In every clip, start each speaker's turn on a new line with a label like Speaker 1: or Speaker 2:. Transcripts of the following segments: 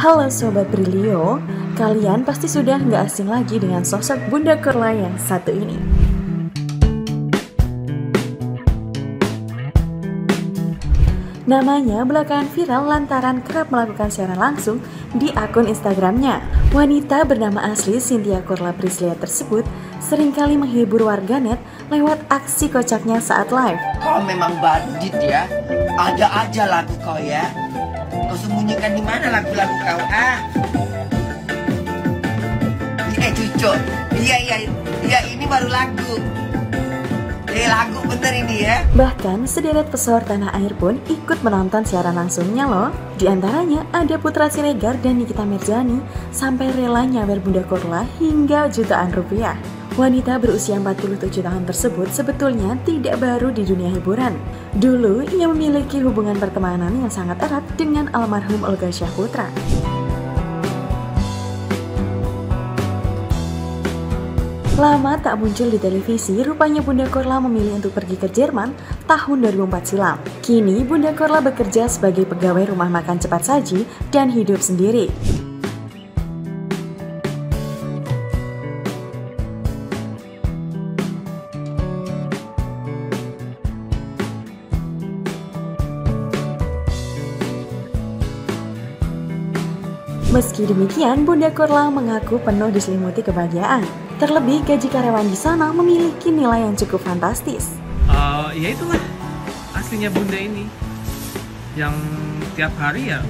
Speaker 1: Halo Sobat Brilio, kalian pasti sudah nggak asing lagi dengan sosok Bunda Kurla yang satu ini. Namanya belakangan viral lantaran kerap melakukan siaran langsung di akun Instagramnya. Wanita bernama asli Cynthia Kurla Prislia tersebut sering kali menghibur warganet lewat aksi kocaknya saat live.
Speaker 2: Kau memang bandit ya. Ada aja lagu kau ya. Kau sembunyikan di mana lagu-lagu kau ah? Eh cucu, iya iya iya ini baru lagu. Eh lagu bener ini ya.
Speaker 1: Bahkan sederet pesohor tanah air pun ikut menonton siaran langsungnya loh. Di antaranya ada Putra Siregar dan Nikita Mirzani sampai rela nyawer Bunda Korla hingga jutaan rupiah. Wanita berusia 47 tahun tersebut sebetulnya tidak baru di dunia hiburan. Dulu ia memiliki hubungan pertemanan yang sangat erat dengan almarhum Olga Syahputra. Lama tak muncul di televisi, rupanya Bunda Korla memilih untuk pergi ke Jerman tahun 2004 silam. Kini Bunda Korla bekerja sebagai pegawai rumah makan cepat saji dan hidup sendiri. Meski demikian, Bunda Korla mengaku penuh diselimuti kebahagiaan. Terlebih gaji karyawan di sana memiliki nilai yang cukup fantastis.
Speaker 3: Uh, ya itulah aslinya Bunda ini. Yang tiap hari ya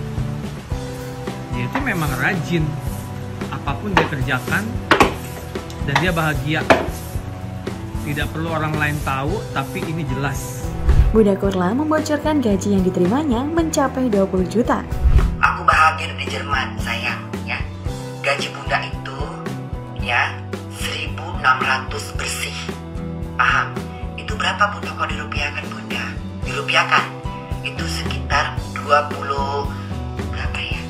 Speaker 3: dia itu memang rajin. Apa pun dia kerjakan dan dia bahagia. Tidak perlu orang lain tahu tapi ini jelas.
Speaker 1: Bunda Korla membocorkan gaji yang diterimanya mencapai 20 juta
Speaker 2: Jerman, sayang, ya. Gaji bunda itu, ya, 1.600 bersih. Paham? Itu berapa bunda kalau dirupiahkan bunda? Dirupiahkan? Itu sekitar 20, berapa ya?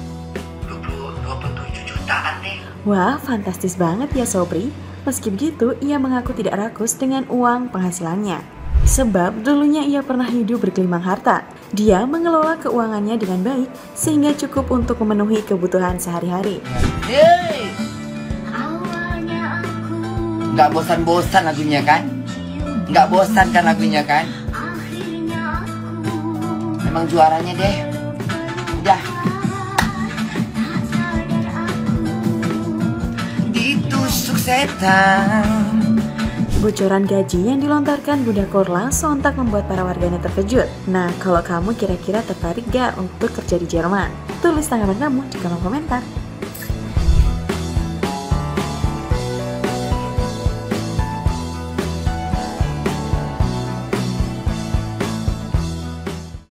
Speaker 2: 20, 27 jutaan deh.
Speaker 1: Wah, fantastis banget ya Sobri. Meski begitu, ia mengaku tidak rakus dengan uang penghasilannya. Sebab dulunya ia pernah hidup berkelimang harta. Dia mengelola keuangannya dengan baik sehingga cukup untuk memenuhi kebutuhan sehari-hari.
Speaker 2: Yeay! Nggak bosan-bosan lagunya kan? Nggak bosan kan lagunya kan? Memang juaranya deh. Udah. Ditusuk setan.
Speaker 1: Bocoran gaji yang dilontarkan Bunda Korla sontak membuat para warganet terkejut. Nah, kalau kamu kira-kira tertarik gak untuk kerja di Jerman? Tulis tanggapan kamu di kolom komentar.